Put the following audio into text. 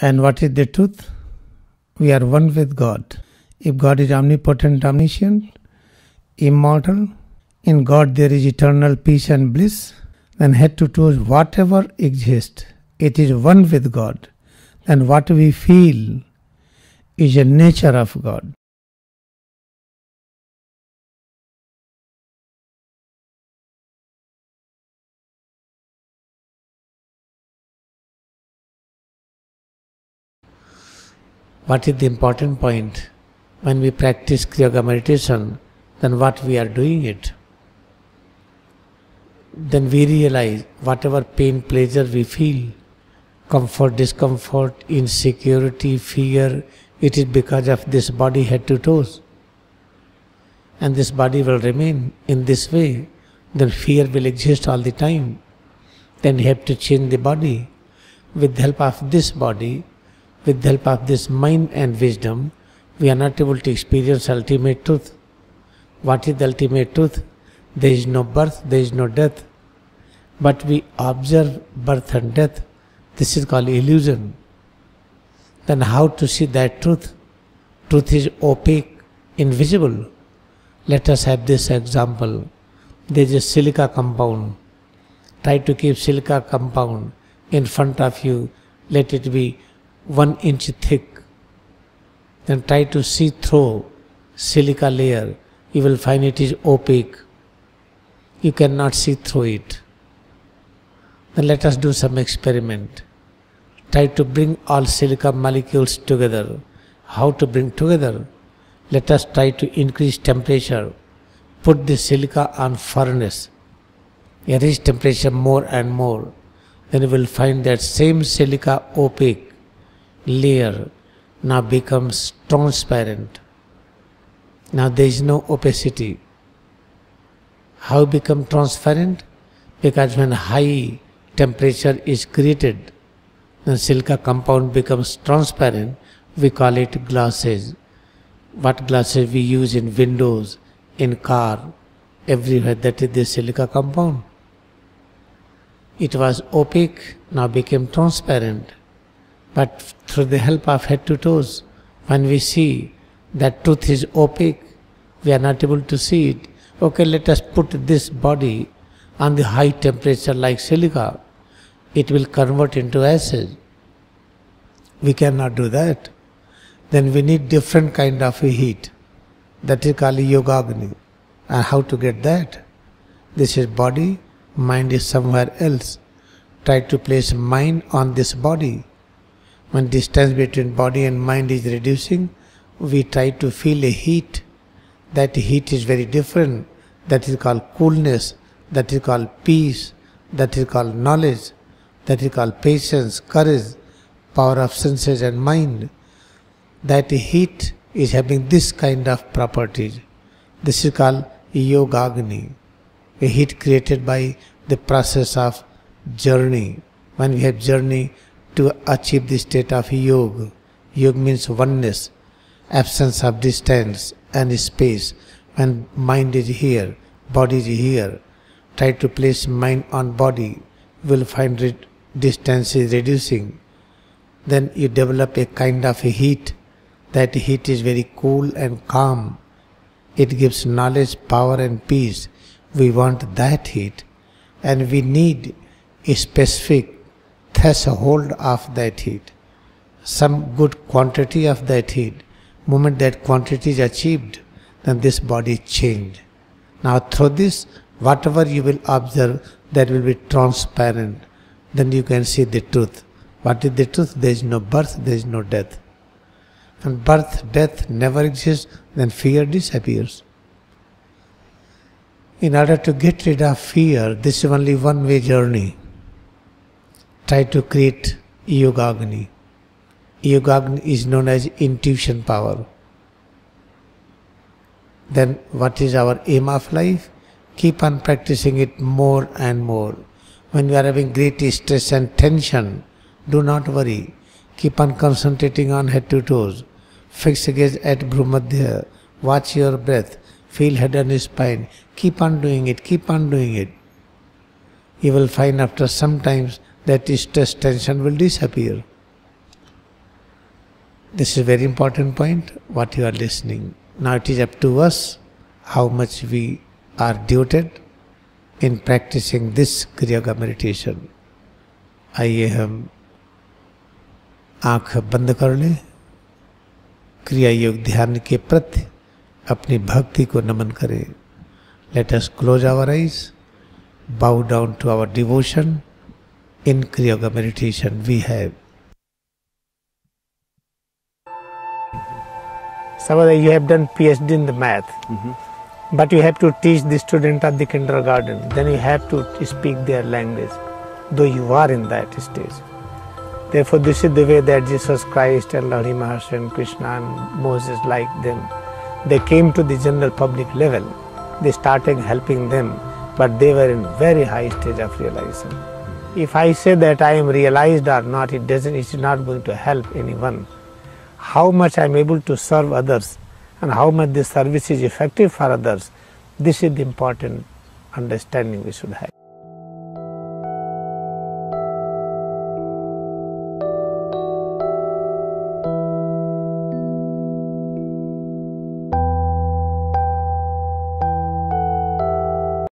And what is the truth? We are one with God. If God is omnipotent, omniscient, immortal, in God there is eternal peace and bliss, then head to toes, whatever exists, it is one with God. Then what we feel is a nature of God. What is the important point? When we practice Kriya meditation, then what we are doing it. Then we realize whatever pain, pleasure we feel, comfort, discomfort, insecurity, fear, it is because of this body head to toes. And this body will remain in this way, then fear will exist all the time. Then you have to change the body. With the help of this body, with the help of this mind and wisdom, we are not able to experience ultimate truth. What is the ultimate truth? There is no birth, there is no death. But we observe birth and death. This is called illusion. Then how to see that truth? Truth is opaque, invisible. Let us have this example. There is a silica compound. Try to keep silica compound in front of you. Let it be one inch thick. Then try to see through silica layer. You will find it is opaque. You cannot see through it. Then let us do some experiment. Try to bring all silica molecules together. How to bring together? Let us try to increase temperature. Put the silica on furnace. Raise temperature more and more. Then you will find that same silica opaque layer now becomes transparent. Now there is no opacity. How become transparent? Because when high temperature is created, the silica compound becomes transparent, we call it glasses. What glasses we use in windows, in car, everywhere, that is the silica compound. It was opaque, now became transparent. But through the help of head to toes, when we see that truth is opaque, we are not able to see it. Okay, let us put this body on the high temperature like silica. It will convert into acid. We cannot do that. Then we need different kind of heat. That is called yogagni. And how to get that? This is body, mind is somewhere else. Try to place mind on this body when distance between body and mind is reducing, we try to feel a heat. That heat is very different. That is called coolness. That is called peace. That is called knowledge. That is called patience, courage, power of senses and mind. That heat is having this kind of properties. This is called yogagni, a heat created by the process of journey. When we have journey, to achieve the state of yoga. Yoga means oneness, absence of distance and space. When mind is here, body is here, try to place mind on body, you will find it, distance is reducing. Then you develop a kind of a heat. That heat is very cool and calm. It gives knowledge, power and peace. We want that heat. And we need a specific has a hold of that heat. Some good quantity of that heat. Moment that quantity is achieved, then this body is changed. Now through this, whatever you will observe, that will be transparent. Then you can see the truth. What is the truth? There is no birth, there is no death. And birth, death never exists, then fear disappears. In order to get rid of fear, this is only one way journey try to create yogagni. Yogagni is known as intuition power. Then what is our aim of life? Keep on practicing it more and more. When you are having great stress and tension, do not worry. Keep on concentrating on head to toes. Fix gaze at Bhrumadhya. Watch your breath. Feel head and spine. Keep on doing it. Keep on doing it. You will find after some times that stress tension will disappear. This is a very important point, what you are listening. Now it is up to us how much we are duted in practicing this Kriyaga meditation. आइए हम आँख बंद कर लें क्रिया योग ध्यान के प्रति अपनी भक्ति को नमन करें let us close our eyes bow down to our devotion in Kriya Yoga meditation we have. Sabada, you have done PhD in the math, mm-hmm. but you have to teach the student at the kindergarten. Then you have to speak their language, though you are in that stage. Therefore, this is the way that Jesus Christ and Lahiri Mahasaya and Krishna and Moses, like them, they came to the general public level. They started helping them but they were in very high stage of realization. If I say that I am realized or not, it doesn't, it's not going to help anyone. How much I am able to serve others and how much this service is effective for others, this is the important understanding we should have.